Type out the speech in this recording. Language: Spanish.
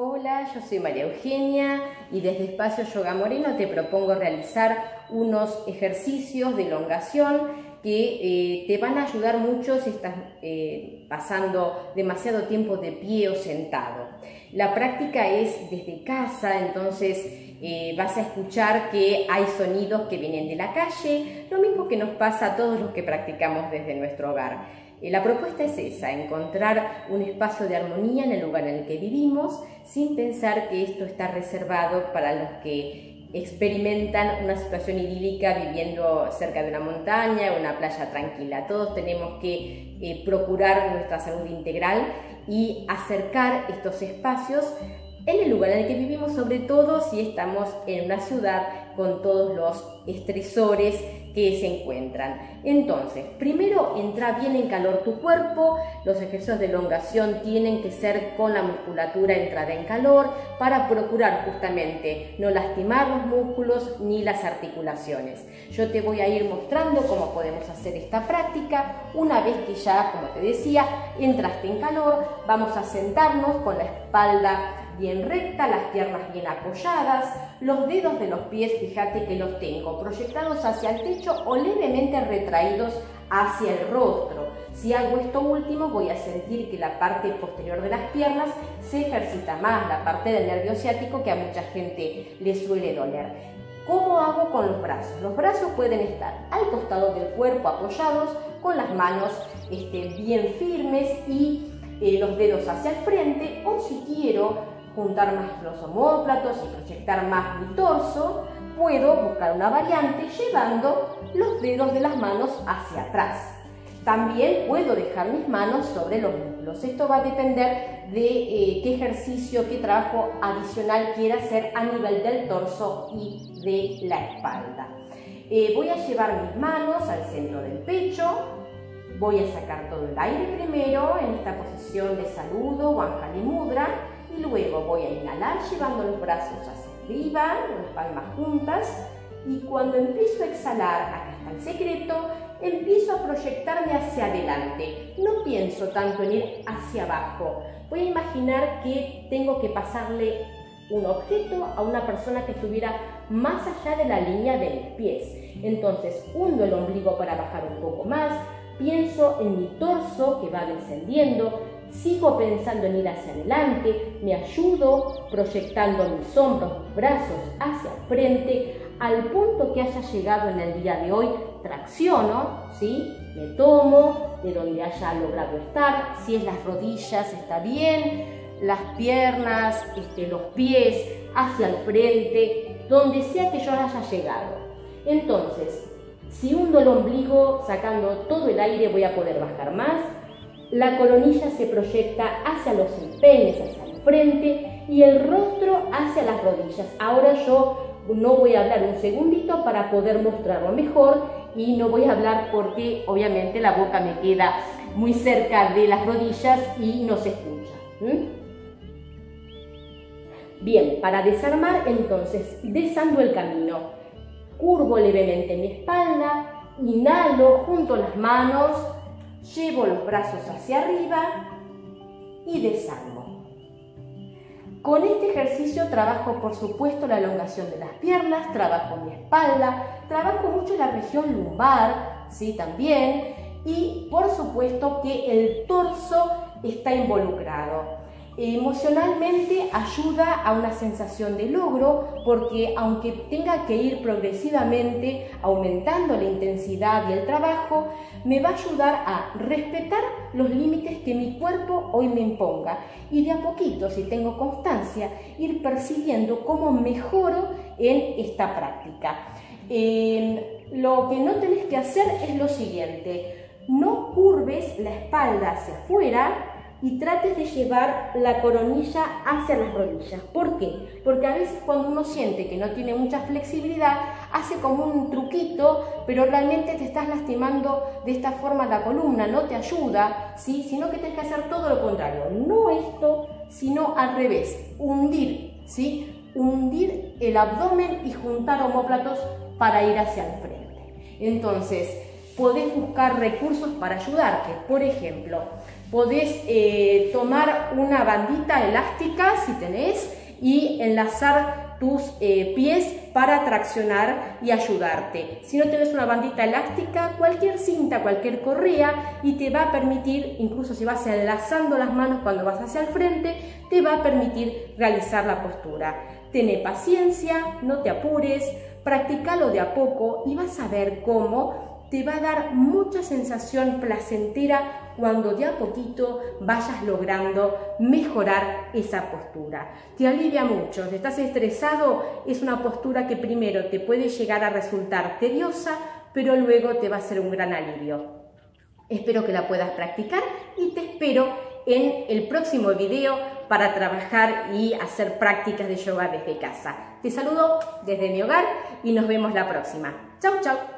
Hola, yo soy María Eugenia y desde Espacio Yoga Moreno te propongo realizar unos ejercicios de elongación que eh, te van a ayudar mucho si estás eh, pasando demasiado tiempo de pie o sentado. La práctica es desde casa, entonces eh, vas a escuchar que hay sonidos que vienen de la calle, lo mismo que nos pasa a todos los que practicamos desde nuestro hogar. La propuesta es esa, encontrar un espacio de armonía en el lugar en el que vivimos sin pensar que esto está reservado para los que experimentan una situación idílica viviendo cerca de una montaña una playa tranquila. Todos tenemos que eh, procurar nuestra salud integral y acercar estos espacios en el lugar en el que vivimos, sobre todo si estamos en una ciudad con todos los estresores que se encuentran. Entonces, primero entra bien en calor tu cuerpo, los ejercicios de elongación tienen que ser con la musculatura entrada en calor para procurar justamente no lastimar los músculos ni las articulaciones. Yo te voy a ir mostrando cómo podemos hacer esta práctica. Una vez que ya, como te decía, entraste en calor, vamos a sentarnos con la espalda bien recta, las piernas bien apoyadas, los dedos de los pies, fíjate que los tengo proyectados hacia el techo o levemente retraídos hacia el rostro. Si hago esto último voy a sentir que la parte posterior de las piernas se ejercita más, la parte del nervio ciático que a mucha gente le suele doler. ¿Cómo hago con los brazos? Los brazos pueden estar al costado del cuerpo apoyados, con las manos este, bien firmes y eh, los dedos hacia el frente, o si quiero juntar más los homóplatos y proyectar más mi torso, puedo buscar una variante llevando los dedos de las manos hacia atrás. También puedo dejar mis manos sobre los músculos. Esto va a depender de eh, qué ejercicio, qué trabajo adicional quiera hacer a nivel del torso y de la espalda. Eh, voy a llevar mis manos al centro del pecho. Voy a sacar todo el aire primero en esta posición de saludo o Anjali Mudra luego voy a inhalar llevando los brazos hacia arriba, las palmas juntas y cuando empiezo a exhalar, acá está el secreto, empiezo a proyectarme hacia adelante. No pienso tanto en ir hacia abajo. Voy a imaginar que tengo que pasarle un objeto a una persona que estuviera más allá de la línea de mis pies. Entonces hundo el ombligo para bajar un poco más, pienso en mi torso que va descendiendo, Sigo pensando en ir hacia adelante, me ayudo proyectando mis hombros, mis brazos hacia frente, al punto que haya llegado en el día de hoy, tracciono, ¿sí? Me tomo de donde haya logrado estar, si es las rodillas está bien, las piernas, este, los pies hacia el frente, donde sea que yo haya llegado. Entonces, si hundo el ombligo sacando todo el aire voy a poder bajar más, la coronilla se proyecta hacia los empeines, hacia el frente y el rostro hacia las rodillas. Ahora yo no voy a hablar un segundito para poder mostrarlo mejor y no voy a hablar porque obviamente la boca me queda muy cerca de las rodillas y no se escucha. Bien, para desarmar entonces, desando el camino, curvo levemente mi espalda, inhalo junto las manos, Llevo los brazos hacia arriba y desarmo. Con este ejercicio trabajo por supuesto la elongación de las piernas, trabajo mi espalda, trabajo mucho la región lumbar, ¿sí? También, y por supuesto que el torso está involucrado. Emocionalmente ayuda a una sensación de logro porque aunque tenga que ir progresivamente aumentando la intensidad y el trabajo, me va a ayudar a respetar los límites que mi cuerpo hoy me imponga y de a poquito, si tengo constancia, ir persiguiendo cómo mejoro en esta práctica. lo que no tenés que hacer es lo siguiente, no curves la espalda hacia afuera, y trates de llevar la coronilla hacia las rodillas. ¿Por qué? Porque a veces cuando uno siente que no tiene mucha flexibilidad, hace como un truquito, pero realmente te estás lastimando de esta forma la columna, no te ayuda, ¿sí? sino que tienes que hacer todo lo contrario. No esto, sino al revés, hundir, ¿sí? hundir el abdomen y juntar homóplatos para ir hacia el frente. Entonces, podés buscar recursos para ayudarte. Por ejemplo, Podés eh, tomar una bandita elástica si tenés y enlazar tus eh, pies para traccionar y ayudarte. Si no tienes una bandita elástica, cualquier cinta, cualquier correa y te va a permitir, incluso si vas enlazando las manos cuando vas hacia el frente, te va a permitir realizar la postura. Tené paciencia, no te apures, practicalo de a poco y vas a ver cómo te va a dar mucha sensación placentera cuando de a poquito vayas logrando mejorar esa postura. Te alivia mucho, si estás estresado, es una postura que primero te puede llegar a resultar tediosa, pero luego te va a ser un gran alivio. Espero que la puedas practicar y te espero en el próximo video para trabajar y hacer prácticas de yoga desde casa. Te saludo desde mi hogar y nos vemos la próxima. Chau, chau.